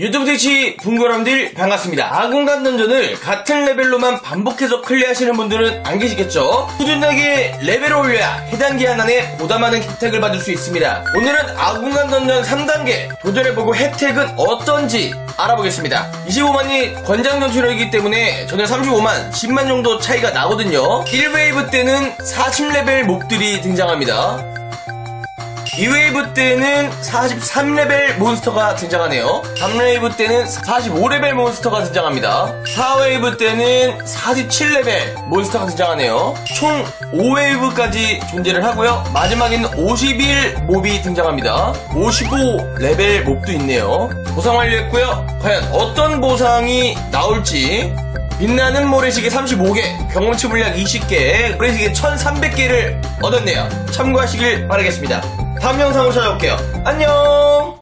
유튜브 트위치 분거람들 반갑습니다. 아군간 던전을 같은 레벨로만 반복해서 클리어하시는 분들은 안 계시겠죠? 꾸준하게 레벨을 올려야 해당 기한 안에 보다 많은 혜택을 받을 수 있습니다. 오늘은 아군간 던전 3단계 도전해보고 혜택은 어떤지 알아보겠습니다. 25만이 권장 전투력이기 때문에 저는 35만, 10만 정도 차이가 나거든요. 1웨이브 때는 40레벨 몹들이 등장합니다. 2웨이브 때는 43레벨 몬스터가 등장하네요. 3웨이브 때는 45레벨 몬스터가 등장합니다. 4웨이브 때는 47레벨 몬스터가 등장하네요. 총 5웨이브까지 존재를 하고요. 마지막에는 51 몹이 등장합니다. 55레벨 몹도 있네요. 보상 완료했고요. 과연 어떤 보상이 나올지 빛나는 모래시계 35개, 경험치 물약 20개, 모래시계 1300개를 얻었네요. 참고하시길 바라겠습니다. 다음 영상으로 찾아올게요. 안녕!